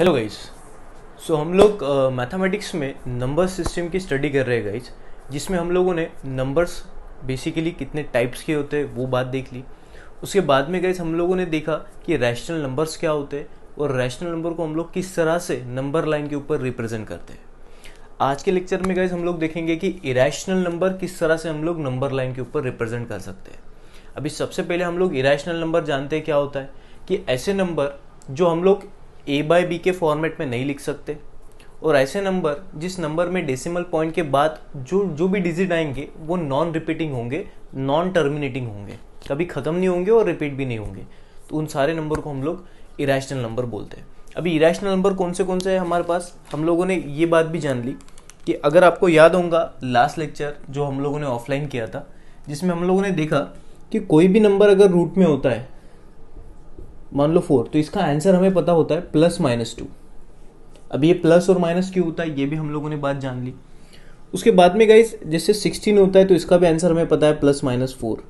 Hello guys so हम लोग mathematics में नंबर सिस्टम की स्टडी कर रहे हैं गाइस जिसमें हम लोगों ने नंबर्स बेसिकली कितने टाइप्स के होते हैं, वो बात देख ली। उसके बाद में गाइस हम लोगों ने देखा कि रैशनल नंबर्स क्या होते हैं और रैशनल नंबर को हम लोग किस तरह से नंबर लाइन के ऊपर रिप्रेजेंट करते हैं। आज के लेक्चर में गाइस हम लोग देखेंगे कि इरेशनल नंबर किस तरह से हम लोग नंबर लाइन के ऊपर रिप्रेजेंट कर सकते हैं। अभी सबसे पहले हम लोग इरेशनल नंबर जानते हैं क्या होता है कि ऐसे नंबर जो हम लोग ए बाय बी के फॉर्मेट में नहीं लिख सकते। और ऐसे नंबर जिस नंबर में डेसिमल पॉइंट के बाद जो जो भी डिजिट आएँगे, वो नॉन रिपीटिंग होंगे नॉन टर्मिनेटिंग होंगे। कभी ख़त्म नहीं होंगे और रिपीट भी नहीं होंगे। तो उन सारे नंबर को हम लोग इरेशनल नंबर बोलते हैं। अभी इरेशनल नंबर कौन से कौन से है हमारे पास? हम लोगों ने ये बात भी जान ली कि अगर आपको याद होगा लास्ट लेक्चर जो हम लोगों ने ऑफलाइन किया था, जिसमें हम लोगों ने देखा कि कोई भी नंबर अगर रूट में होता है मान लो फोर तो इसका आंसर हमें पता होता है प्लस माइनस टू अब ये प्लस और माइनस क्यों होता है, ये भी हम लोगों ने बात जान ली. उसके बाद में गाइस जैसे सिक्सटीन होता है तो इसका भी आंसर हमें पता है प्लस माइनस फोर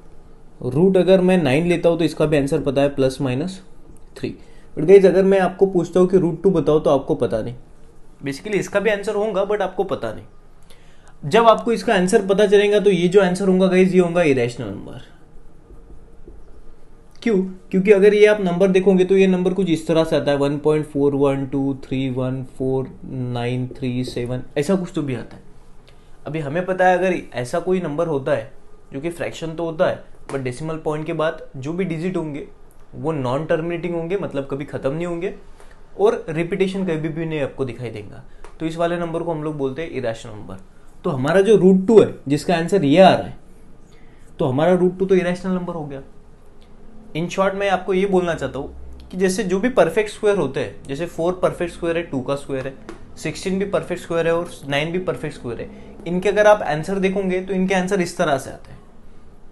रूट अगर मैं नाइन लेता हूँ तो इसका भी आंसर पता है plus minus three but guys अगर मैं आपको पूछता हूँ कि रूट टू बताओ तो आपको पता नहीं. बेसिकली इसका भी आंसर होगा बट आपको पता नहीं. जब आपको इसका आंसर पता चलेगा तो ये जो आंसर होगा गाइज़ ये होगा इरेशनल नंबर क्यों? क्योंकि अगर ये आप नंबर देखोगे तो ये नंबर कुछ इस तरह से आता है one point four one two three one four nine three seven ऐसा कुछ तो भी आता है। अभी हमें पता है अगर ऐसा कोई नंबर होता है, जो कि फ्रैक्शन तो होता है बट डेसिमल पॉइंट के बाद जो भी डिजिट होंगे, वो नॉन टर्मिनेटिंग होंगे मतलब कभी ख़त्म नहीं होंगे, और रिपीटेशन कभी भी नहीं आपको दिखाई देगा। तो इस वाले नंबर को हम लोग बोलते हैं इरेशनल नंबर तो हमारा जो रूट टू है, जिसका आंसर ये आ रहा है तो हमारा रूट टू तो इरेशनल नंबर हो गया। इन शॉर्ट मैं आपको ये बोलना चाहता हूँ कि जैसे जो भी परफेक्ट स्क्वायर होते हैं, जैसे फोर परफेक्ट स्क्वायर है टू का स्क्वायर है सिक्सटीन भी परफेक्ट स्क्वायर है और नाइन भी परफेक्ट स्क्वायर है, इनके अगर आप आंसर देखोगे तो इनके आंसर इस तरह से आते हैं,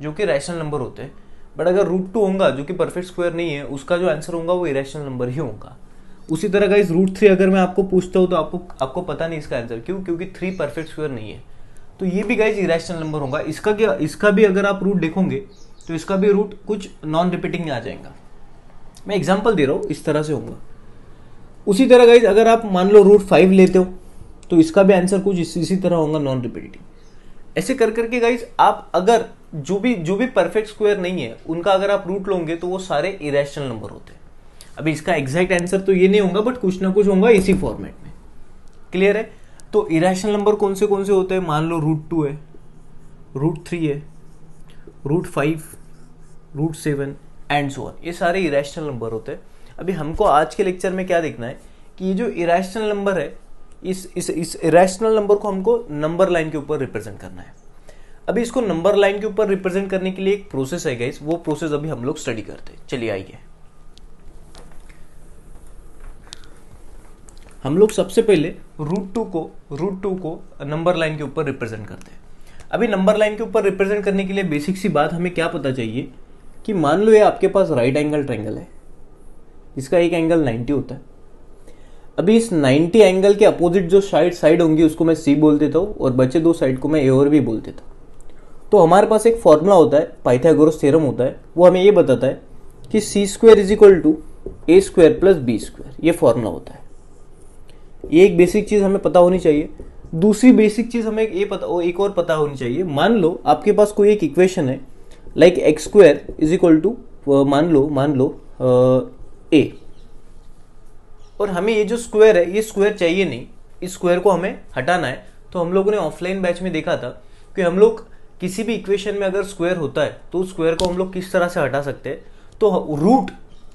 जो कि रैशनल नंबर होते हैं। बट अगर रूट टू होगा, जो कि परफेक्ट स्क्वायर नहीं है, उसका जो आंसर होगा वो इरेशनल नंबर ही होगा। उसी तरह का इस रूट थ्री अगर मैं आपको पूछता हूँ तो आपको आपको पता नहीं इसका आंसर क्यों? क्योंकि थ्री परफेक्ट स्क्वायर नहीं है। तो ये भी गाइज़ इरेशनल नंबर होगा। इसका क्या, इसका भी अगर आप रूट देखोगे तो इसका भी रूट कुछ नॉन रिपीटिंग आ जाएगा। मैं एग्ज़ाम्पल दे रहा हूँ इस तरह से होगा उसी तरह गाइज़ अगर आप मान लो रूट फाइव लेते हो तो इसका भी आंसर कुछ इस, इसी तरह होगा नॉन रिपीटिंग ऐसे कर करके गाइज़ आप अगर जो भी जो भी परफेक्ट स्क्वायर नहीं है उनका अगर आप रूट लोगे तो वो सारे इरेशनल नंबर होते हैं। अभी इसका एग्जैक्ट आंसर तो ये नहीं होगा बट कुछ ना कुछ होगा इसी फॉर्मेट में। क्लियर है? तो इरेशनल नंबर कौन से कौन से होते हैं? मान लो रूट टू है रूट थ्री है root five root seven and so ये सारे इरेशनल नंबर होते हैं। अभी हमको आज के लेक्चर में क्या देखना है कि ये जो इरेशनल नंबर है, इस इस इस इरेशनल नंबर को हमको नंबर लाइन के ऊपर रिप्रेजेंट करना है। अभी इसको नंबर लाइन के ऊपर रिप्रेजेंट करने के लिए एक प्रोसेस है गाइस वो प्रोसेस अभी हम लोग स्टडी करते हैं। चलिए आइए। हम लोग सबसे पहले रूट टू को रूट टू को नंबर लाइन के ऊपर रिप्रेजेंट करते हैं। अभी नंबर लाइन के ऊपर रिप्रेजेंट करने के लिए बेसिक सी बात हमें क्या पता चाहिए? कि मान लो ये आपके पास राइट एंगल ट्रायंगल है। इसका एक एंगल 90 होता है। अभी इस 90 एंगल के अपोजिट जो साइड साइड होंगी, उसको मैं सी बोल देता हूँ और बचे दो साइड को मैं ए और भी बोल देता हूँ। तो हमारे पास एक फॉर्मूला होता है पाइथागोरस थ्योरम होता है। वो हमें ये बताता है कि C square is equal to A square plus B square ये फॉर्मूला होता है। ये एक बेसिक चीज़ हमें पता होनी चाहिए। दूसरी बेसिक चीज़ हमें ये पता एक और पता होनी चाहिए। मान लो, आपके पास कोई एक इक्वेशन है like x square is equal to मान लो मान लो ए और हमें ये जो स्क्वायर है, ये स्क्वायर चाहिए नहीं। इस स्क्वायर को हमें हटाना है। तो हम लोगों ने ऑफलाइन बैच में देखा था कि हम लोग किसी भी इक्वेशन में अगर स्क्वायर होता है तो उस स्क्वायर को हम लोग किस तरह से हटा सकते हैं। तो रूट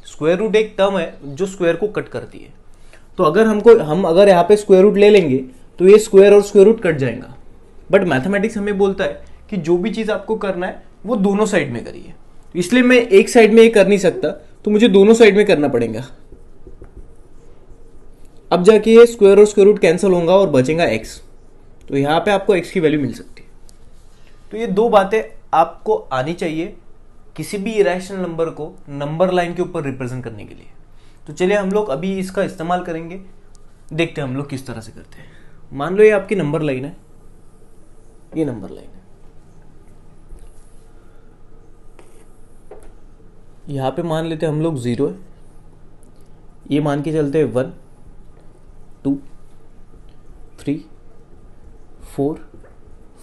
स्क्वायर रूट एक टर्म है जो स्क्वायर को कट करती है। तो अगर हमको, हम अगर यहाँ पे स्क्वायर रूट ले लेंगे तो ये स्क्वायर और स्क्वायर रूट कट जाएगा। बट मैथमेटिक्स हमें बोलता है कि जो भी चीज़ आपको करना है, वो दोनों साइड में करिए। इसलिए मैं एक साइड में ये कर नहीं सकता तो मुझे दोनों साइड में करना पड़ेगा। अब जाके ये स्क्वायर और स्क्वायर रूट कैंसिल होगा और बचेगा एक्स तो यहाँ पे आपको एक्स की वैल्यू मिल सकती है। तो ये दो बातें आपको आनी चाहिए किसी भी इरेशनल नंबर को नंबर लाइन के ऊपर रिप्रेजेंट करने के लिए। तो चलिए हम लोग अभी इसका इस्तेमाल करेंगे। देखते हैं हम लोग किस तरह से करते हैं। मान लो ये आपकी नंबर लाइन है। ये नंबर लाइन है। यहाँ पे मान लेते हम लोग ज़ीरो है। ये मान के चलते हैं one two three four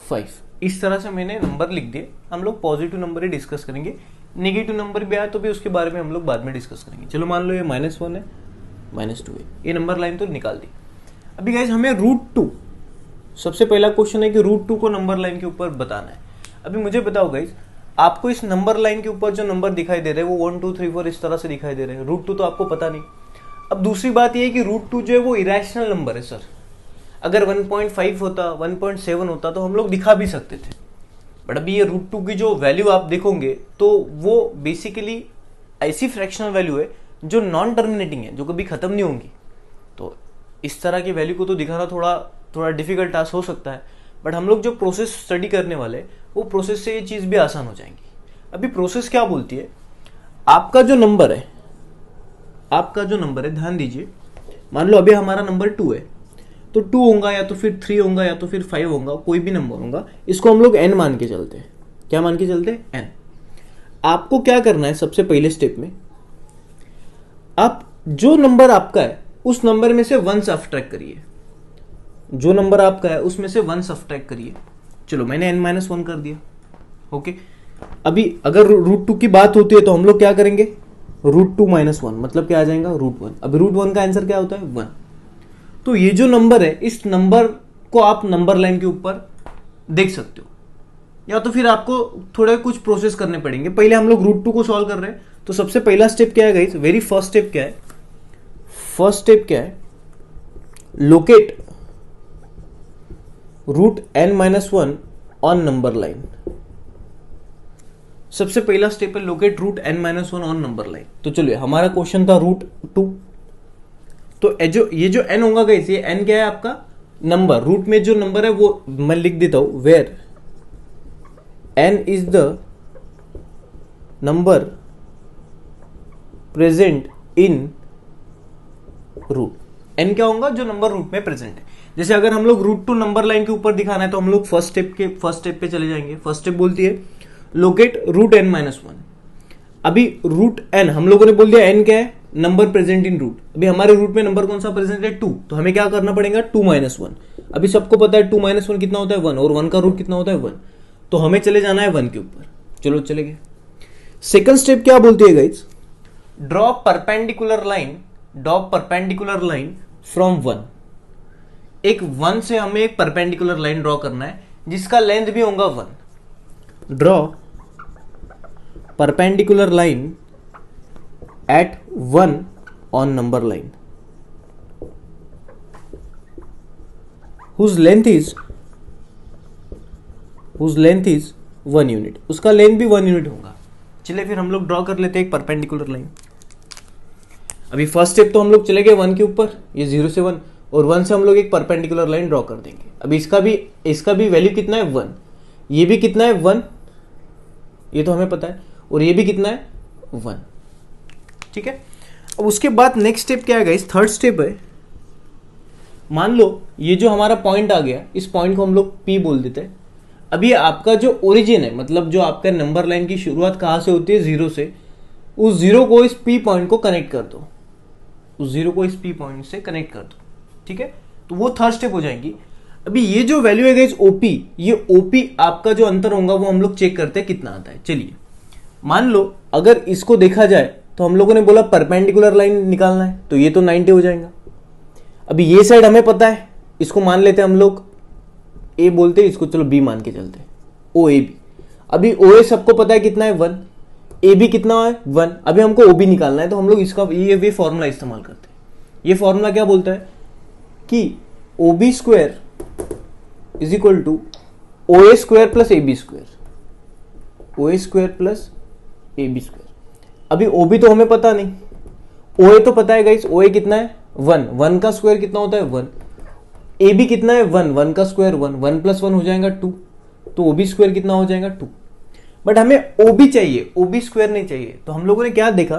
five इस तरह से मैंने नंबर लिख दिए। हम लोग पॉजिटिव नंबर ही डिस्कस करेंगे। नेगेटिव नंबर भी आया तो भी उसके बारे में हम लोग बाद में डिस्कस करेंगे। चलो मान लो ये माइनस वन है माइनस टू है। ये नंबर लाइन तो निकाल दी। अभी गाइज़ हमें रूट टू सबसे पहला क्वेश्चन है कि रूट टू को नंबर लाइन के ऊपर बताना है। अभी मुझे बताओ गाइज़ आपको इस नंबर लाइन के ऊपर जो नंबर दिखाई दे रहे हैं, वो वन टू थ्री फोर इस तरह से दिखाई दे रहे हैं। रूट टू तो आपको पता नहीं। अब दूसरी बात यह है कि रूट टू जो है वो इरेशनल नंबर है सर अगर 1.5 होता 1.7 होता तो हम लोग दिखा भी सकते थे। बट अभी ये रूट टू की जो वैल्यू आप देखोगे तो वो बेसिकली ऐसी फ्रैक्शनल वैल्यू है, जो नॉन टर्मिनेटिंग है, जो कभी खत्म नहीं होंगी। तो इस तरह की वैल्यू को तो दिखाना थोड़ा थोड़ा डिफ़िकल्ट टास्क हो सकता है बट हम लोग जो प्रोसेस स्टडी करने वाले, वो प्रोसेस से ये चीज़ भी आसान हो जाएँगी। अभी प्रोसेस क्या बोलती है? आपका जो नंबर है, आपका जो नंबर है, ध्यान दीजिए, मान लो अभी हमारा नंबर टू है तो टू होगा या तो फिर थ्री होगा या तो फिर फाइव होगा, कोई भी नंबर होगा, इसको हम लोग एन मान के चलते हैं। क्या मान के चलते हैं? एन आपको क्या करना है सबसे पहले स्टेप में? आप, जो नंबर आपका है उस नंबर में से वन सब्ट्रैक्ट करिए। जो नंबर आपका है, उसमें से वन सब्ट्रैक्ट करिए। चलो, मैंने एन माइनस वन कर दिया। ओके अभी अगर रूट टू की बात होती है तो हम लोग क्या करेंगे? रूट टू माइनस वन मतलब क्या आ जाएगा? रूट वन अभी रूट वन का आंसर क्या होता है? वन तो ये जो नंबर है, इस नंबर को आप नंबर लाइन के ऊपर देख सकते हो। या तो फिर आपको थोड़े कुछ प्रोसेस करने पड़ेंगे। पहले हम लोग रूट टू को सॉल्व कर रहे हैं। तो सबसे पहला स्टेप क्या है गाइस वेरी फ़र्स्ट स्टेप क्या है? फ़र्स्ट स्टेप क्या है? Locate root n minus one on number line सबसे पहला स्टेप है locate root n minus one on number line तो चलिए, हमारा क्वेश्चन था रूट टू तो जो, ये जो एन होगा गई ये एन क्या है आपका? नंबर रूट में जो नंबर है वो मैं लिख देता हूँ. Where n is the number present in root n क्या होगा? जो नंबर रूट में प्रेजेंट है. जैसे अगर हम लोग रूट टू नंबर लाइन के ऊपर दिखाना है तो हम लोग फ़र्स्ट स्टेप के फ़र्स्ट स्टेप पे चले जाएँगे. फ़र्स्ट स्टेप बोलती है locate root n minus one अभी रूट एन हम लोगों ने बोल दिया एन क्या है? नंबर प्रेजेंट इन रूट अभी हमारे रूट में नंबर कौन सा प्रेजेंट है? टू तो हमें क्या करना पड़ेगा? टू माइनस वन अभी सबको पता है टू माइनस वन कितना होता है? वन और वन का रूट कितना होता है? वन तो हमें चले जाना है वन के ऊपर. चलो, चले गए. सेकंड स्टेप क्या बोलती है guys draw perpendicular line draw perpendicular line from one. एक वन से हमें एक परपेंडिकुलर लाइन ड्रॉ करना है, जिसका लेंथ भी होगा one. Draw perpendicular line at 1 on number line whose length is whose length is one unit. उसका लेंथ भी वन यूनिट होगा। चलिए फिर हम लोग ड्रॉ कर लेते हैं एक परपेंडिकुलर लाइन। अभी फ़र्स्ट स्टेप तो हम लोग चले गए वन के ऊपर, ये ज़ीरो से वन और वन से हम लोग एक परपेंडिकुलर लाइन ड्रॉ कर देंगे। अभी इसका भी इसका भी वैल्यू कितना है वन ये भी कितना है वन ये तो हमें पता है, और ये भी कितना है वन ठीक है? अब उसके बाद नेक्स्ट स्टेप क्या है थर्ड स्टेप है। मान लो, ये जो हमारा पॉइंट आ गया, इस पॉइंट को हम लोग पी बोल देते हैं। अभी आपका जो ओरिजिन है मतलब जो आपका नंबर लाइन की शुरुआत कहाँ से होती है? ज़ीरो से। उस ज़ीरो को इस पी पॉइंट को कनेक्ट कर दो। उस ज़ीरो को इस पी पॉइंट से कनेक्ट कर दो, ठीक है? तो वो थर्ड स्टेप हो जाएगी। अभी ये जो वैल्यू है इस ओपी ये ओपी आपका जो अंतर होगा वो हम लोग चेक करते हैं कितना आता है। चलिए, मान लो अगर इसको देखा जाए तो हम लोगों ने बोला परपेंडिकुलर लाइन निकालना है तो ये तो 90 हो जाएगा। अभी ये साइड हमें पता है, इसको मान लेते हैं हम लोग। ए बोलते हैं, इसको चलो बी मान के चलते ओ ए बी अभी ओ ए सबको पता है कितना है? वन ए बी कितना है? वन अभी हमको ओ बी निकालना है तो हम लोग इसका ये वे फॉर्मूला इस्तेमाल करते हैं। ये फॉर्मूला क्या बोलता है? कि O B square is equal to O A square plus A B square O A square plus A B square अभी ओ बी तो हमें पता नहीं। ओ ए तो पता है गाइस ओ ए कितना है? वन वन का स्क्वायर कितना होता है? वन ए बी कितना है? वन वन का square one one plus one हो जाएगा टू तो ओ बी स्क्वायर कितना हो जाएगा? टू बट हमें ओ बी चाहिए ओ बी स्क्वायर नहीं चाहिए। तो हम लोगों ने क्या देखा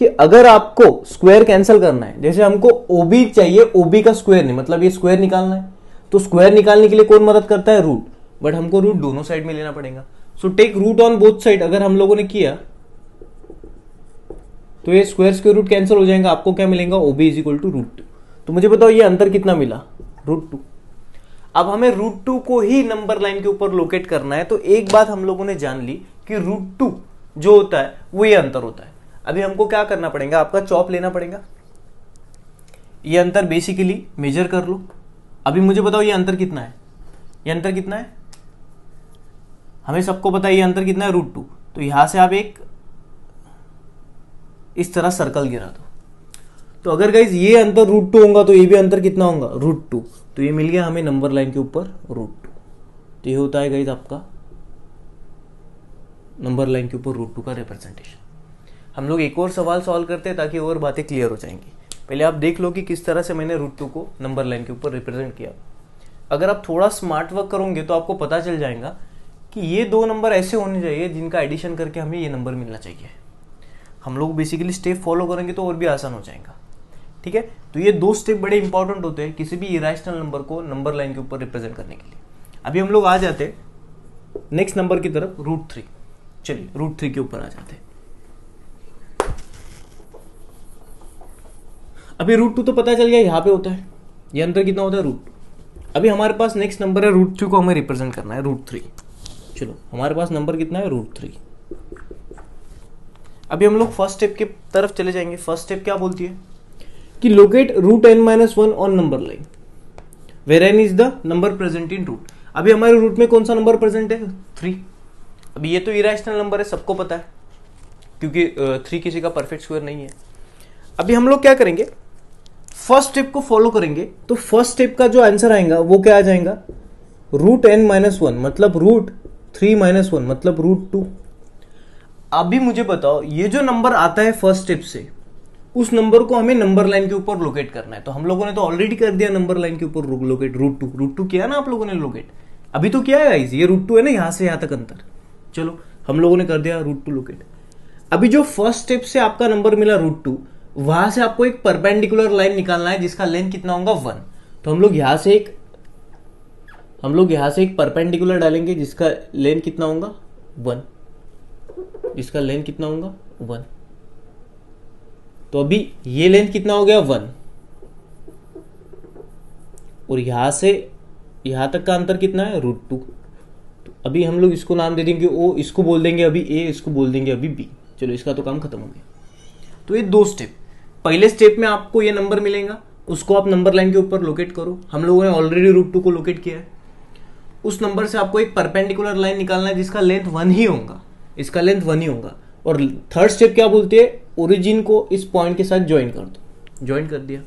कि अगर आपको स्क्वायर कैंसिल करना है, जैसे हमको ओ बी चाहिए ओ बी का स्क्वायर नहीं मतलब ये स्क्वायर निकालना है तो स्क्वायर निकालने के लिए कौन मदद करता है? रूट बट हमको रूट दोनों साइड में लेना पड़ेगा। So take root on both side अगर हम लोगों ने किया तो ये स्क्वायर स्क्वायर रूट कैंसिल हो जाएगा, आपको क्या मिलेगा? O B is equal to root two तो मुझे बताओ ये अंतर कितना मिला? रूट टू अब हमें रूट टू को ही नंबर लाइन के ऊपर लोकेट करना है तो एक बात हम लोगों ने जान ली कि रूट टू जो होता है, वो ये अंतर होता है। अभी हमको क्या करना पड़ेगा? आपका चॉप लेना पड़ेगा। ये अंतर बेसिकली मेजर कर लो। अभी मुझे बताओ ये अंतर कितना है? ये अंतर कितना है? हमें सबको पता है ये अंतर कितना है रूट टू तो यहाँ से आप एक इस तरह सर्कल गिरा दो। तो अगर गाइज़ ये अंतर रूट टू होगा तो ये भी अंतर कितना होगा? रूट टू तो ये मिल गया हमें नंबर लाइन के ऊपर रूट टू तो ये होता है गाइज़ आपका नंबर लाइन के ऊपर रूट टू का रिप्रेजेंटेशन हम लोग एक और सवाल सॉल्व करते हैं ताकि और बातें क्लियर हो जाएँगी. पहले आप देख लो कि किस तरह से मैंने रूट टू को नंबर लाइन के ऊपर रिप्रेजेंट किया। अगर आप थोड़ा स्मार्ट वर्क करोगे तो आपको पता चल जाएगा कि ये दो नंबर ऐसे होने चाहिए जिनका एडिशन करके हमें ये नंबर मिलना चाहिए। हम लोग बेसिकली स्टेप फॉलो करेंगे तो और भी आसान हो जाएगा। ठीक है? तो ये दो स्टेप बड़े इंपॉर्टेंट होते हैं किसी भी इरेशनल नंबर को नंबर लाइन के ऊपर रिप्रेजेंट करने के लिए। अभी हम लोग आ जाते नेक्स्ट नंबर की तरफ़ रूट थ्री चलिए रूट थ्री के ऊपर आ जाते अभी रूट टू तो पता चल गया, यहाँ पे होता है। ये अंतर कितना होता है? रूट अभी हमारे पास नेक्स्ट नंबर है रूट थ्री को हमें रिप्रेजेंट करना है रूट थ्री चलो, हमारे पास नंबर कितना है? रूट थ्री अभी हम लोग फ़र्स्ट स्टेप की तरफ़ चले जाएँगे। फ़र्स्ट स्टेप क्या बोलती है? कि locate root n minus one on number line where n is the number present in root अभी हमारे रूट में कौन सा नंबर प्रेजेंट है? थ्री अभी ये तो इरेशनल नंबर है, सबको पता है, क्योंकि थ्री किसी का परफेक्ट स्क्वायर नहीं है। अभी हम लोग क्या करेंगे? फ़र्स्ट स्टेप को फॉलो करेंगे तो फ़र्स्ट स्टेप का जो आंसर आएगा, वो क्या आ जाएगा? रूट एन माइनस वन मतलब रूट थ्री माइनस वन मतलब रूट टू अभी मुझे बताओ, ये जो नंबर आता है फ़र्स्ट स्टेप से उस नंबर को हमें नंबर लाइन के ऊपर लोकेट करना है। तो हम लोगों ने तो ऑलरेडी कर दिया नंबर लाइन के ऊपर locate root two root two किया ना आप लोगों ने लोकेट अभी तो क्या है ये रूट टू है ना, यहाँ से यहाँ तक अंतर। चलो, हम लोगों ने कर दिया रूट टू लोकेट अभी जो फ़र्स्ट स्टेप से आपका नंबर मिला रूट टू वहाँ से आपको एक परपेंडिकुलर लाइन निकालना है, जिसका लेंथ कितना होगा वन तो हम लोग यहाँ से एक, हम लोग यहाँ से एक परपेंडिकुलर डालेंगे, जिसका लेंथ कितना होगा वन जिसका लेंथ कितना होगा वन तो अभी ये लेंथ कितना हो गया? वन और यहाँ से, यहाँ तक का अंतर कितना है? रूट टू तो अभी हम लोग इसको नाम दे देंगे ओ इसको बोल देंगे अभी ए इसको बोल देंगे अभी बी चलो, इसका तो काम खत्म हो गया। तो ये दो स्टेप पहले स्टेप में आपको ये नंबर मिलेगा, उसको आप नंबर लाइन के ऊपर लोकेट करो। हम लोगों ने ऑलरेडी रूट टू को लोकेट किया है। उस नंबर से आपको एक परपेंडिकुलर लाइन निकालना है, जिसका लेंथ वन ही होगा। इसका लेंथ वन ही होगा। और थर्ड स्टेप क्या बोलती है? ओरिजिन को इस पॉइंट के साथ ज्वाइन कर दो। ज्वाइन कर दिया।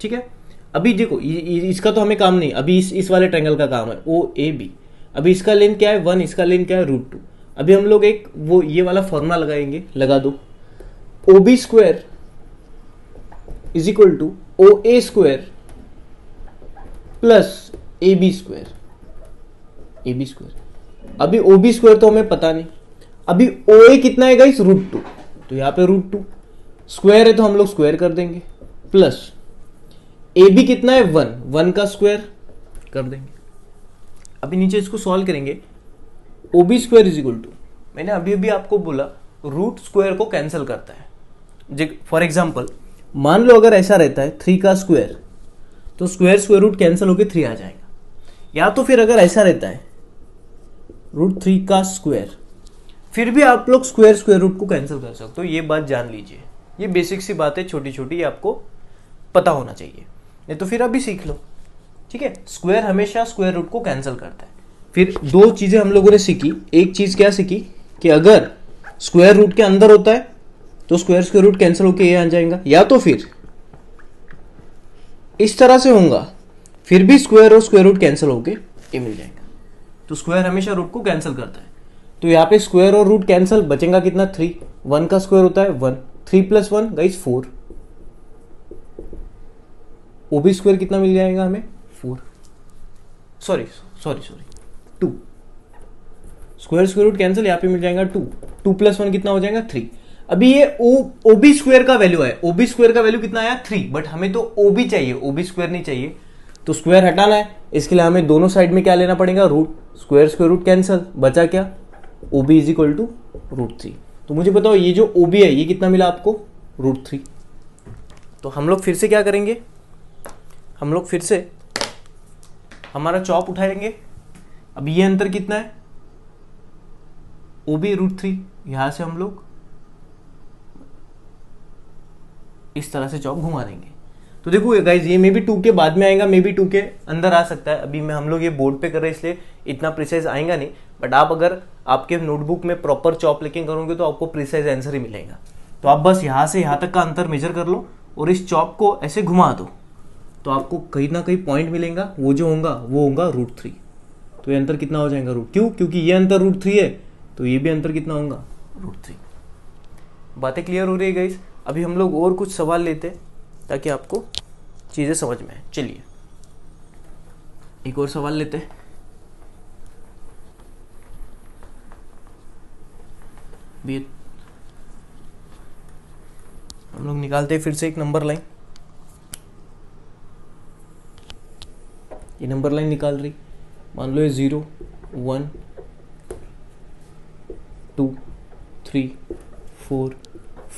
ठीक है? अभी देखो इसका तो हमें काम नहीं अभी इस इस वाले ट्रैंगल का काम है ओ ए बी अभी इसका लेंथ क्या है? वन इसका लेंथ क्या है? रूट टू अभी हम लोग एक वो ये वाला फॉर्मूला लगाएँगे लगा दो। O B square is equal to O A square plus A B square A B square अभी ओ बी स्क्वायर तो हमें पता नहीं। अभी ओ ए कितना है गाइस रूट टू तो यहाँ पे रूट टू स्क्वायर है तो हम लोग स्क्वायर कर देंगे. प्लस ए बी कितना है? वन वन का स्क्वायर कर देंगे. अभी नीचे इसको सॉल्व करेंगे. O B square is equal to मैंने अभी अभी आपको बोला रूट स्क्वायर को कैंसिल करता है. फॉर एग्ज़ाम्पल मान लो अगर ऐसा रहता है थ्री का स्क्वायर तो स्क्वायर स्क्वायर रूट कैंसिल होकर थ्री आ जाएगा. या तो फिर अगर ऐसा रहता है रूट थ्री का स्क्वायर फिर भी आप लोग स्क्वायर स्क्वायर रूट को कैंसिल कर सकते हो। ये बात जान लीजिए। ये बेसिक सी बात है छोटी छोटी आपको पता होना चाहिए। नहीं तो फिर अभी सीख लो। ठीक है? स्क्वायर हमेशा स्क्वायर रूट को कैंसिल करता है। फिर दो चीज़ें हम लोगों ने सीखी। एक चीज़ क्या सीखी? कि अगर स्क्वायर रूट के अंदर होता है तो स्क्वायर स्क्वायर रूट कैंसिल होकर ये आ जाएगा। या तो फिर इस तरह से होगा फिर भी स्क्वायर और स्क्वायर रूट कैंसिल होके ये मिल जाएगा। तो स्क्वायर हमेशा रूट को कैंसिल करता है। तो यहाँ पे स्क्वायर और रूट कैंसिल बचेगा कितना? थ्री वन का स्क्वायर होता है one three plus one guys four वो भी स्क्वायर कितना मिल जाएगा हमें? Four sorry sorry sorry two square square root cancel यहाँ पे मिल जाएगा टू टू प्लस वन कितना हो जाएगा? थ्री अभी ये ओ ओबी स्क्वायर का वैल्यू है. ओबी स्क्वायर का वैल्यू कितना आया? थ्री बट हमें तो ओबी चाहिए. ओबी स्क्वायर नहीं चाहिए. तो स्क्वायर हटाना है. इसके लिए हमें दोनों साइड में क्या लेना पड़ेगा? Root square square root cancel बचा क्या? O B is equal to root three तो मुझे बताओ, ये जो ओ बी है, ये कितना मिला आपको? रूट थ्री तो हम लोग फिर से क्या करेंगे? हम लोग फिर से हमारा चॉप उठाएँगे। अब ये अंतर कितना है? ओ बी रूट थ्री यहाँ से हम लोग इस तरह से चौक घुमा देंगे। तो देखो गाइज़ ये मे बी टू के बाद में आएगा मे बी टू के अंदर आ सकता है। अभी मैं हम लोग ये बोर्ड पे कर रहे हैं, इसलिए इतना प्रिसाइज आएगा नहीं। बट आप अगर आपके नोटबुक में प्रॉपर चॉप लेकिन करोगे तो आपको प्रिसाइज आंसर ही मिलेगा। तो आप बस यहाँ से यहाँ तक का अंतर मेजर कर लो और इस चॉप को ऐसे घुमा दो। तो आपको कहीं ना कहीं पॉइंट मिलेगा वो जो होगा वो होगा रूट थ्री तो ये अंतर कितना हो जाएगा रूट क्यों? क्योंकि ये अंतर रूट थ्री है तो ये भी अंतर कितना होगा? रूट थ्री बातें क्लियर हो रही है गाइस अभी हम लोग और कुछ सवाल लेते हैं ताकि आपको चीज़ें समझ में आए। चलिए। एक और सवाल लेते हैं। हम लोग निकालते फिर से एक नंबर लाइन ये नंबर लाइन निकाल रही। मान लो ये zero one two three four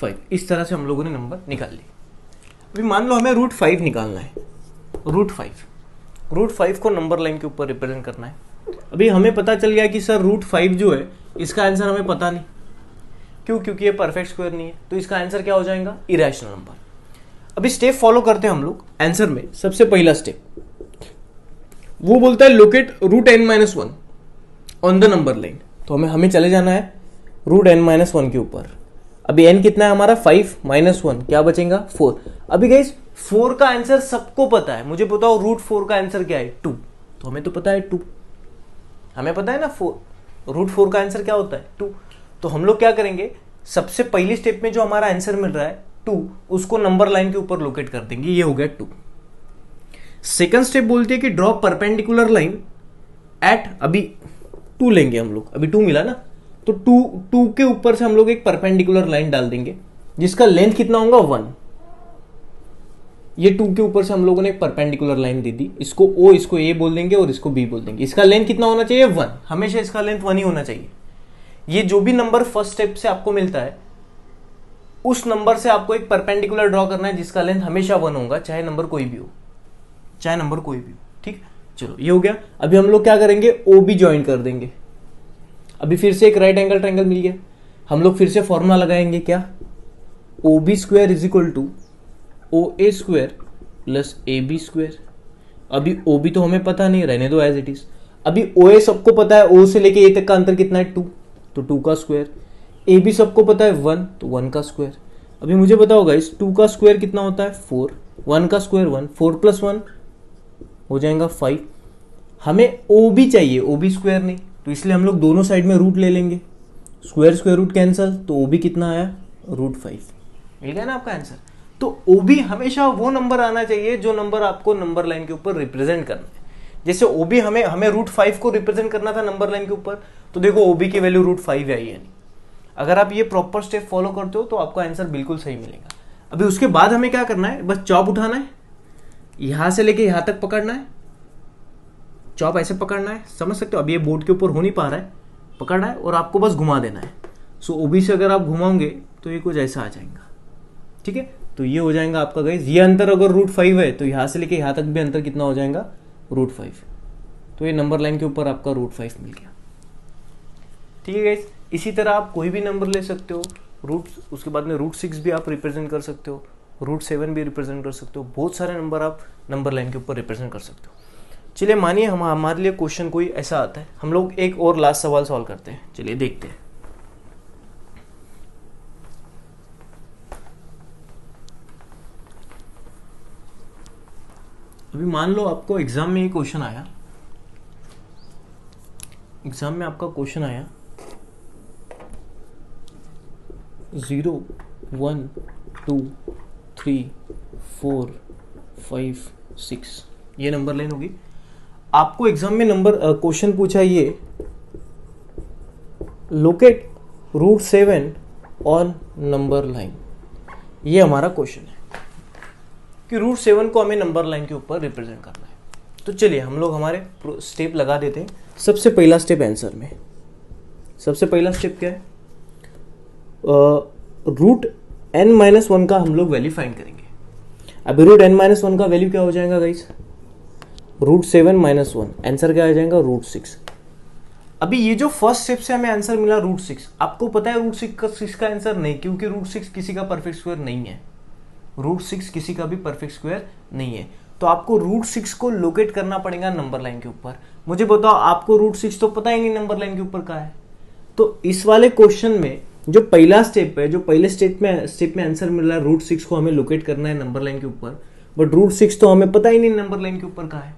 five इस तरह से हम लोगों ने नंबर निकाल ली। अभी मान लो हमें रूट फाइव निकालना है। रूट फाइव रूट फाइव को नंबर लाइन के ऊपर रिप्रेजेंट करना है। अभी हमें पता चल गया कि सर रूट फाइव जो है, इसका आंसर हमें पता नहीं। क्यों? क्योंकि ये परफेक्ट स्क्वायर नहीं है। तो इसका आंसर क्या हो जाएगा? इरेशनल नंबर अभी स्टेप फॉलो करते हैं हम लोग। आंसर में सबसे पहला स्टेप वो बोलता है locate root n minus one on the number line तो हमें हमें चले जाना है रूट एन माइनस वन के ऊपर। अभी एन कितना है हमारा? फाइव माइनस वन क्या बचेगा? फोर अभी गई फोर का आंसर सबको पता है। मुझे बताओ रूट फोर का आंसर क्या है? टू तो हमें तो पता है टू हमें पता है ना फोर रूट फोर का आंसर क्या होता है? टू तो हम लोग क्या करेंगे? सबसे पहली स्टेप में जो हमारा आंसर मिल रहा है टू उसको नंबर लाइन के ऊपर लोकेट कर देंगे। ये हो गया टू सेकंड स्टेप बोलती है कि ड्रॉ परपेंडिकुलर लाइन एट अभी टू लेंगे हम लोग। अभी टू मिला ना? तो टू टू के ऊपर से हम लोग एक परपेंडिकुलर लाइन डाल देंगे, जिसका लेंथ कितना होगा? वन ये टू के ऊपर से हम लोगों ने एक परपेंडिकुलर लाइन दे दी। इसको ओ इसको ए बोल देंगे और इसको बी बोल देंगे। इसका लेंथ कितना होना चाहिए? वन हमेशा इसका लेंथ वन ही होना चाहिए। ये जो भी नंबर फ़र्स्ट स्टेप से आपको मिलता है, उस नंबर से आपको एक परपेंडिकुलर ड्रॉ करना है, जिसका लेंथ हमेशा वन होगा, चाहे नंबर कोई भी हो। चाहे नंबर कोई भी हो, ठीक? चलो, ये हो गया। अभी हम लोग क्या करेंगे? ओ बी ज्वाइन कर देंगे। अभी फिर से एक राइट एंगल ट्रायंगल मिल गया। हम लोग फिर से फॉर्मूला लगाएँगे क्या? O B square is equal to O A square plus A B square अभी ओ बी तो हमें पता नहीं, रहने दो एज इट इज़ अभी ओ ए सबको पता है ओ से लेके ए तक का अंतर कितना है? टू तो टू का स्क्वायर। ए बी सबको पता है वन तो वन का स्क्वायर। अभी मुझे बताओ गाइस टू का स्क्वायर कितना होता है? फोर। वन का square one, four plus one हो जाएगा फाइव हमें ओ बी चाहिए, ओ बी स्क्वायर नहीं। तो इसलिए हम लोग दोनों साइड में रूट ले लेंगे। स्क्वायर स्क्वायर रूट कैंसल तो ओ बी कितना आया? रूट फाइव मिल गया ना आपका आंसर तो ओ बी हमेशा वो नंबर आना चाहिए जो नंबर आपको नंबर लाइन के ऊपर रिप्रेजेंट करना है। जैसे ओ बी हमें हमें रूट फाइव को रिप्रेजेंट करना था नंबर लाइन के ऊपर तो देखो ओ बी की वैल्यू रूट फाइव आई यानी अगर आप ये प्रॉपर स्टेप फॉलो करते हो तो आपका आंसर बिल्कुल सही मिलेगा। अभी उसके बाद हमें क्या करना है? बस चॉप उठाना है। यहाँ से लेके यहाँ तक पकड़ना है। चॉप ऐसे पकड़ना है। समझ सकते हो? अब ये बोर्ड के ऊपर हो नहीं पा रहा है। पकड़ना है और आपको बस घुमा देना है। सो so, ओबी से अगर आप घुमाओगे तो ये कुछ ऐसा आ जाएगा। ठीक है? तो ये हो जाएगा आपका गाइज़ ये अंतर अगर रूट फाइव है तो यहाँ से लेके यहाँ तक भी अंतर कितना हो जाएगा? रूट फाइव तो ये नंबर लाइन के ऊपर आपका रूट फाइव मिल गया। ठीक है इसी तरह आप कोई भी नंबर ले सकते हो। रूट उसके बाद में रूट सिक्स भी आप रिप्रेजेंट कर सकते हो। रूट सेवन भी रिप्रेजेंट कर सकते हो। बहुत सारे नंबर आप नंबर लाइन के ऊपर रिप्रेजेंट कर सकते हो। चलिए, मानिए हम, हमारे लिए क्वेश्चन कोई ऐसा आता है। हम लोग एक और लास्ट सवाल सॉल्व करते हैं। चलिए, देखते हैं। अभी मान लो आपको एग्ज़ाम में ये क्वेश्चन आया। एग्ज़ाम में आपका क्वेश्चन आया। Zero, one, two, three, four, five, six. ये नंबर लाइन होगी। आपको एग्ज़ाम में नंबर क्वेश्चन पूछा ये locate root seven on number line ये हमारा क्वेश्चन है। कि रूट सेवन को हमें नंबर लाइन के ऊपर रिप्रेजेंट करना है। तो चलिए, हम लोग हमारे स्टेप लगा देते हैं। सबसे पहला स्टेप आंसर में। सबसे पहला स्टेप क्या है? रूट एन माइनस वन का हम लोग वैल्यू फाइंड करेंगे। अभी रूट एन माइनस वन का वैल्यू क्या हो जाएगा guys root seven minus one answer क्या आ जाएगा? रूट सिक्स अभी ये जो फ़र्स्ट स्टेप से हमें आंसर मिला रूट सिक्स आपको पता है रूट सिक्स का सिक्स का आंसर नहीं, क्योंकि रूट सिक्स किसी का परफेक्ट स्क्वायर नहीं है। रूट सिक्स किसी का भी परफेक्ट स्क्वायर नहीं है। तो आपको रूट सिक्स को लोकेट करना पड़ेगा नंबर लाइन के ऊपर। मुझे बताओ, आपको रूट सिक्स तो पता ही नहीं नंबर लाइन के ऊपर का है। तो इस वाले क्वेश्चन में जो पहला स्टेप है, जो पहले स्टेप में स्टेप में आंसर मिल रहा है रूट सिक्स को हमें लोकेट करना है नंबर लाइन के ऊपर। बट रूट सिक्स तो हमें पता ही नहीं नंबर लाइन के ऊपर का है।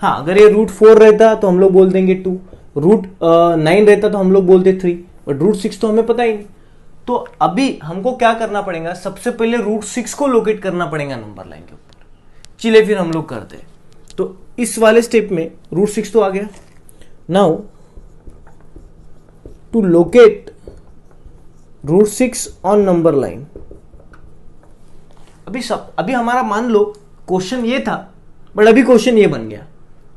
हाँ अगर ये रूट फोर रहता तो हम लोग बोल देंगे टू रूट नाइन रहता तो हम लोग बोलते थ्री बट रूट सिक्स तो हमें पता ही नहीं। तो अभी हमको क्या करना पड़ेगा? सबसे पहले रूट सिक्स को लोकेट करना पड़ेगा नंबर लाइन के ऊपर। चलिए फिर हम लोग करते तो इस वाले स्टेप में रूट सिक्स तो आ गया। Now to locate root six on number line अभी सब, अभी हमारा मान लो क्वेश्चन ये था बट अभी क्वेश्चन ये बन गया।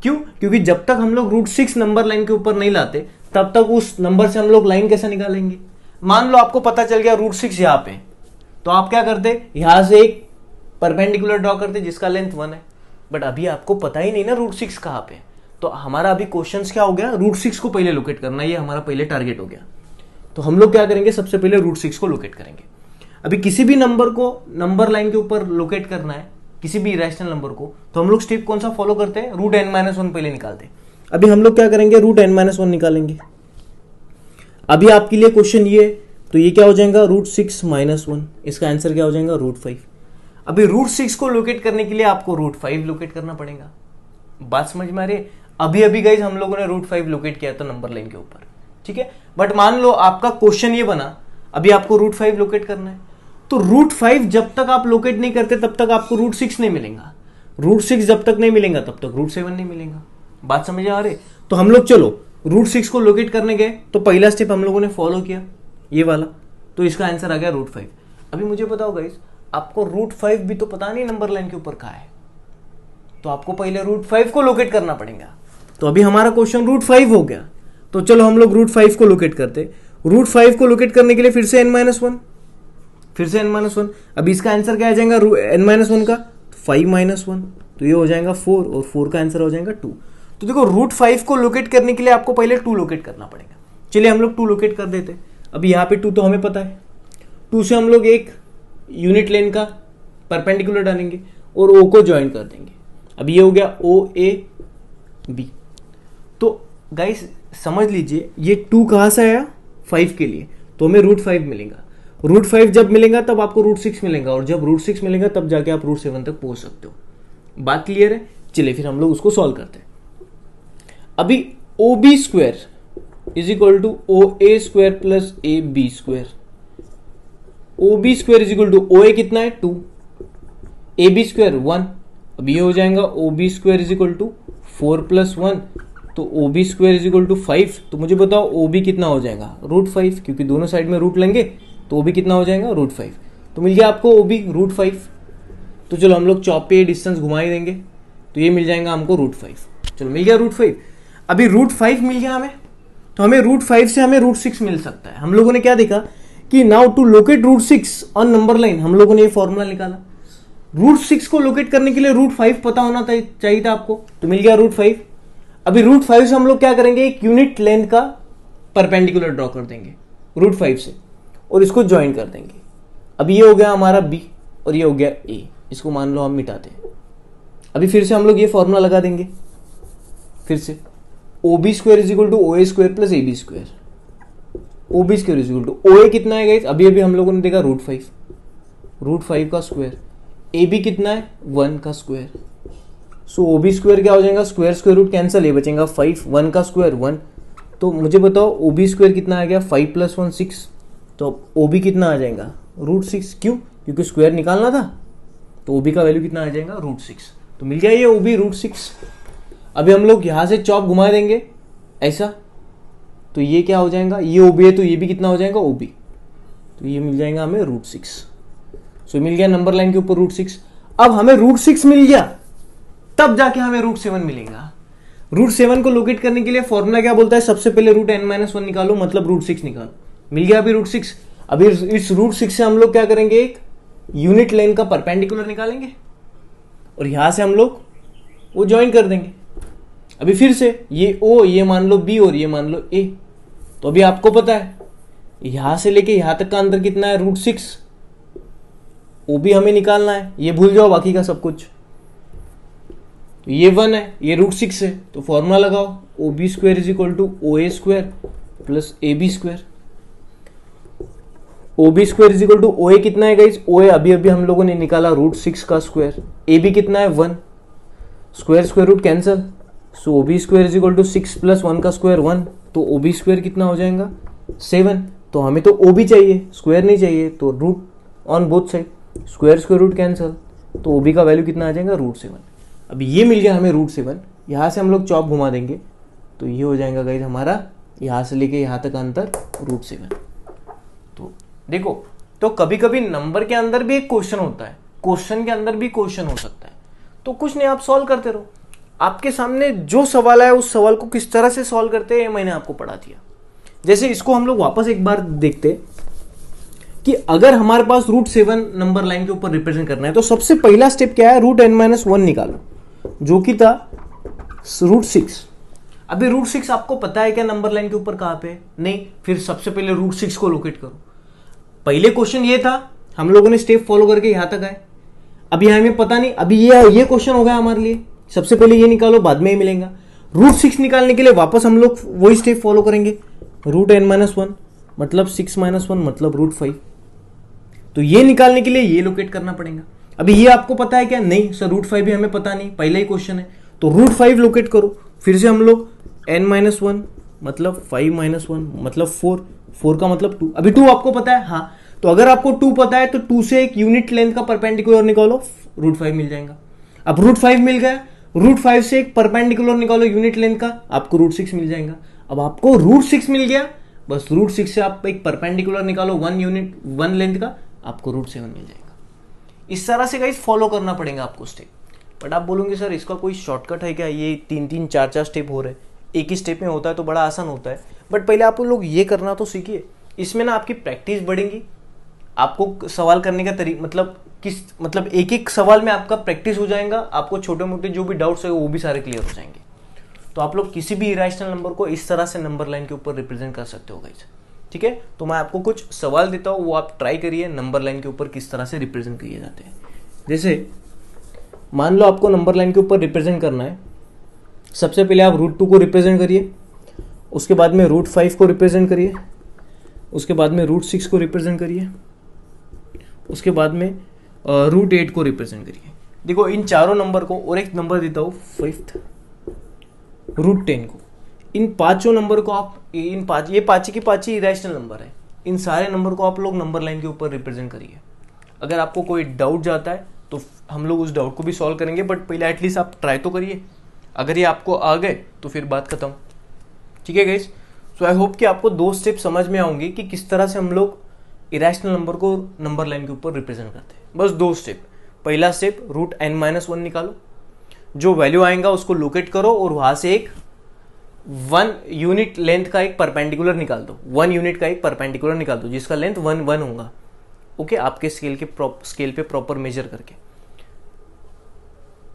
क्यों? क्योंकि जब तक हम लोग रूट सिक्स नंबर लाइन के ऊपर नहीं लाते, तब तक उस नंबर से हम लोग लाइन कैसे निकालेंगे? मान लो आपको पता चल गया रूट सिक्स यहाँ पे तो आप क्या करते? यहाँ से एक परपेंडिकुलर ड्रॉ करते, जिसका लेंथ वन है। बट अभी आपको पता ही नहीं ना रूट सिक्स कहाँ पे। तो हमारा अभी क्वेश्चन क्या हो गया? रूट सिक्स को पहले लोकेट करना, ये हमारा पहले टारगेट हो गया। तो हम लोग क्या करेंगे? सबसे पहले रूट सिक्स को लोकेट करेंगे। अभी किसी भी नंबर को नंबर लाइन के ऊपर लोकेट करना है, किसी भी इरेशनल नंबर को तो हम लोग स्टेप कौन सा फॉलो करते हैं? रूट एन माइनस वन पहले निकालते हैं। अभी हम लोग क्या करेंगे? रूट एन माइनस वन निकालेंगे। अभी आपके लिए क्वेश्चन ये तो ये क्या हो जाएगा? रूट सिक्स माइनस वन इसका आंसर क्या हो जाएगा? रूट फाइव अभी रूट सिक्स को लोकेट करने के लिए आपको रूट फाइव लोकेट करना पड़ेगा। बात समझ में आ रही है? अभी अभी गाइज़ हम लोगों ने रूट फाइव लोकेट किया था नंबर लाइन के ऊपर। ठीक है? बट मान लो आपका क्वेश्चन ये बना, अभी आपको रूट फाइव लोकेट करना है। तो रूट फाइव जब तक आप लोकेट नहीं करते, तब तक आपको रूट सिक्स नहीं मिलेगा। रूट सिक्स जब तक नहीं मिलेगा, तब तक रूट सेवन नहीं मिलेगा। बात समझ आ रही? तो हम लोग चलो रूट सिक्स को लोकेट करने गए तो पहला स्टेप हम लोगों ने फॉलो किया, ये वाला। तो इसका आंसर आ गया रूट फाइव अभी मुझे बताओ गाइस आपको रूट फाइव भी तो पता नहीं नंबर लाइन के ऊपर कहा है। तो आपको पहले रूट फाइव को लोकेट करना पड़ेगा। तो अभी हमारा क्वेश्चन रूट फाइव हो गया। तो चलो हम लोग रूट फाइव को लोकेट करते रूट फाइव को लोकेट करने के लिए फिर से एन माइनस वन फिर से एन माइनस वन अब इसका आंसर क्या आ जाएगा? एन माइनस वन का? फाइव माइनस वन तो ये हो जाएगा फोर और फोर का आंसर हो जाएगा टू तो देखो रूट फाइव को लोकेट करने के लिए आपको पहले टू लोकेट करना पड़ेगा। चलिए हम लोग टू लोकेट कर देते अभी यहाँ पे टू तो हमें पता है। टू से हम लोग एक यूनिट लेन का परपेंडिकुलर डालेंगे और ओ को ज्वाइन कर देंगे। अब ये हो गया ओ ए बी तो गाइस समझ लीजिए, ये टू कहाँ से आया? फाइव के लिए। तो हमें रूट फाइव मिलेगा। रूट फाइव जब मिलेगा, तब आपको रूट सिक्स मिलेगा। और जब रूट सिक्स मिलेगा, तब जाके आप रूट सेवन तक पहुँच सकते हो। बात क्लियर है? चलिए फिर हम लोग उसको सॉल्व करते हैं। अभी O B square is equal to O A square plus A B square O B square is equal to O A कितना है? Two A B square one अब ये हो जाएगा O B square is equal to four plus one तो O B square is equal to five तो मुझे बताओ ओ बी कितना हो जाएगा? रूट फाइव, क्योंकि दोनों साइड में रूट लेंगे तो वो भी कितना हो जाएगा? Root five. तो मिल गया आपको वो भी रूट फाइव। तो चलो हम लोग चौप पे डिस्टेंस घुमा ही देंगे तो ये मिल जाएगा हमको रूट फाइव। चलो, मिल गया रूट फाइव। अभी रूट फाइव मिल गया हमें तो हमें रूट फाइव से हमें रूट सिक्स मिल सकता है। हम लोगों ने क्या देखा कि now to locate root six on number line, हम लोगों ने ये फॉर्मूला निकाला। रूट सिक्स को लोकेट करने के लिए रूट फाइव पता होना चाहिए था आपको। तो मिल गया रूट फाइव। अभी रूट फाइव से हम लोग क्या करेंगे? एक यूनिट लेंथ का परपेंडिकुलर ड्रॉ कर देंगे रूट फाइव से, और इसको ज्वाइन कर देंगे। अब ये हो गया हमारा बी और ये हो गया ए इसको मान लो हम मिटाते हैं। अभी फिर से हम लोग ये फॉर्मूला लगा देंगे। फिर से O B square is equal to O A square plus A B square O B square is equal to O A कितना है गाइस अभी अभी हम लोगों ने देखा रूट फाइव रूट फाइव का स्क्वायर ए बी कितना है? वन का square so O B square क्या हो जाएगा? Square square root cancel A बचेगा फाइव वन का स्क्वायर वन तो मुझे बताओ ओ बी स्क्वायर कितना आ गया? फाइव प्लस वन सिक्स तो ओ बी कितना आ जाएगा? रूट सिक्स क्यों? क्योंकि स्क्वायर निकालना था। तो ओ बी का वैल्यू कितना आ जाएगा? रूट सिक्स तो मिल गया ये ओ बी रूट सिक्स अभी हम लोग यहाँ से चौप घुमा देंगे। ऐसा। तो ये क्या हो जाएगा? ये ओ बी है तो ये भी कितना हो जाएगा? ओ बी तो ये मिल जाएगा हमें रूट सिक्स सो मिल गया नंबर लाइन के ऊपर रूट सिक्स अब हमें रूट सिक्स मिल गया। तब जाके हमें रूट सेवन मिलेगा। रूट सेवन को लोकेट करने के लिए फॉर्मूला क्या बोलता है? सबसे पहले रूट एन माइनस वन निकालो मतलब रूट सिक्स निकालो। मिल गया अभी रूट सिक्स अभी इस रूट सिक्स से हम लोग क्या करेंगे? एक यूनिट लाइन का परपेंडिकुलर निकालेंगे। और यहाँ से हम लोग वो ज्वाइन कर देंगे। अभी फिर से ये ओ ये मान लो बी और ये मान लो ए तो अभी आपको पता है, यहाँ से लेके यहाँ तक का अंतर कितना है? रूट सिक्स वो भी हमें निकालना है। ये भूल जाओ, बाकी का सब कुछ। ये वन है, ये रूट सिक्स है तो फॉर्मूला लगाओ O B square is equal to O A square plus A B square O B square is equal to O A कितना है गाइज़ ओ ए अभी अभी हम लोगों ने निकाला रूट सिक्स का स्क्वायर ए बी कितना है? One square square root cancel so O B square is equal to six plus one का स्क्वायर वन तो ओ बी स्क्वायर कितना हो जाएगा? सेवन तो हमें तो ओ बी चाहिए स्क्वायर नहीं चाहिए तो root on both side square square root cancel तो ओ बी का वैल्यू कितना आ जाएगा? रूट सेवन अभी ये मिल गया हमें रूट सेवन यहाँ से हम लोग चौप घुमा देंगे। तो ये हो जाएगा गाइज़ हमारा, यहाँ से लेके यहाँ तक अंतर रूट सेवन तो देखो तो कभी कभी नंबर के अंदर भी एक क्वेश्चन होता है क्वेश्चन के अंदर भी क्वेश्चन हो सकता है। तो कुछ नहीं, आप सॉल्व करते रहो। आपके सामने जो सवाल है उस सवाल को किस तरह से सॉल्व करते हैं मैंने आपको पढ़ा दिया। जैसे इसको हम लोग वापस एक बार देखते कि अगर हमारे पास रूट सेवन नंबर लाइन के ऊपर रिप्रेजेंट करना है तो सबसे पहला स्टेप क्या है? रूट एन माइनस वन निकालो। जो कि था रूट सिक्स अभी रूट सिक्स आपको पता है क्या नंबर लाइन के ऊपर कहाँ पे? नहीं, फिर सबसे पहले रूट सिक्स को लोकेट करो। पहले क्वेश्चन ये था, हम लोगों ने स्टेप फॉलो करके यहाँ तक आए। अभी हमें पता नहीं, अभी ये ये क्वेश्चन हो गया हमारे लिए। सबसे पहले ये निकालो, बाद में ही मिलेगा। रूट सिक्स निकालने के लिए वापस हम लोग वही स्टेप फॉलो करेंगे। रूट एन माइनस वन मतलब सिक्स माइनस वन मतलब रूट फाइव तो ये निकालने के लिए ये लोकेट करना पड़ेगा। अभी ये आपको पता है क्या? नहीं, सर रूट फाइव भी हमें पता नहीं, पहला ही क्वेश्चन है। तो रूट फाइव लोकेट करो, फिर से हम लोग एन माइनस वन मतलब फाइव माइनस वन मतलब फोर फोर का मतलब टू अभी टू आपको पता है? हाँ। तो अगर आपको टू पता है तो टू से एक यूनिट लेंथ का परपेंडिकुलर निकालो रूट फाइव मिल जाएगा। अब रूट फाइव मिल गया रूट फाइव से एक परपेंडिकुलर निकालो यूनिट लेंथ का, आपको रूट सिक्स मिल जाएगा। अब आपको रूट सिक्स मिल गया, बस रूट सिक्स से आप एक परपेंडिकुलर निकालो वन यूनिट वन लेंथ का, आपको रूट सेवन मिल जाएगा। इस तरह से गाइस फॉलो करना पड़ेगा आपको स्टेप बट आप बोलोगे, सर, इसका कोई शॉर्टकट है क्या? ये तीन तीन चार चार स्टेप हो रहे हैं। एक ही स्टेप में होता है तो बड़ा आसान होता है। बट पहले आप लोग ये करना तो सीखिए। इसमें ना आपकी प्रैक्टिस बढ़ेगी। आपको सवाल करने का तरीका मतलब किस मतलब एक एक सवाल में आपका प्रैक्टिस हो जाएगा। आपको छोटे मोटे जो भी डाउट्स है वो भी सारे क्लियर हो जाएँगे। तो आप लोग किसी भी इरेशनल नंबर को इस तरह से नंबर लाइन के ऊपर रिप्रेजेंट कर सकते हो गाइज़ ठीक है? तो मैं आपको कुछ सवाल देता हूँ, वो आप ट्राई करिए नंबर लाइन के ऊपर किस तरह से रिप्रेजेंट किए जाते हैं। जैसे, मान लो आपको नंबर लाइन के ऊपर रिप्रेजेंट करना है। सबसे पहले आप रूट टू को रिप्रेजेंट करिए। उसके बाद में रूट फाइव को रिप्रेजेंट करिए। उसके बाद में रूट सिक्स को रिप्रेजेंट करिए। उसके बाद में रूट एट को रिप्रेजेंट करिए। देखो, इन चारों नंबर को और एक नंबर देता हूँ फिफ्थ रूट टेन को। इन पाँचों नंबर को आप, इन पाँच, ये पाँच की पाँच ही इरेशनल नंबर है। इन सारे नंबर को आप लोग नंबर लाइन के ऊपर रिप्रेजेंट करिए। अगर आपको कोई डाउट जाता है तो हम लोग उस डाउट को भी सॉल्व करेंगे बट पहले एटलीस्ट आप ट्राई तो करिए। अगर ये आपको आ गए तो फिर बात खत्म। ठीक है गाइस सो आई होप कि आपको दो स्टेप समझ में आऊँगी कि किस तरह से हम लोग इरेशनल नंबर को नंबर लाइन के ऊपर रिप्रेजेंट करते हैं। बस दो स्टेप पहला step root N minus one निकालो। जो वैल्यू आएगा, उसको लोकेट करो और वहाँ से एक वन यूनिट लेंथ का एक परपेंडिकुलर निकाल दो। वन यूनिट का एक परपेंडिकुलर निकाल दो, जिसका लेंथ वन वन होगा। ओके? आपके स्केल के स्केल पे प्रॉपर मेजर करके।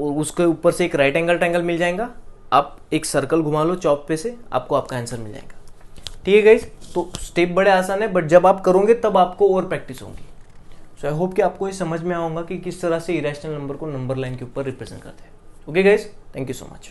और उसके ऊपर से एक राइट एंगल ट्रायंगल मिल जाएगा। आप एक सर्कल घुमा लो चौप पे से, आपको आपका आंसर मिल जाएगा। ठीक है गाइज़ तो स्टेप बड़े आसान है बट जब आप करोगे, तब आपको और प्रैक्टिस होगी। सो आई होप कि आपको ये समझ में आऊँगा कि किस तरह से इरेशनल नंबर को नंबर लाइन के ऊपर रिप्रेजेंट करते हैं। Okay guys thank you so much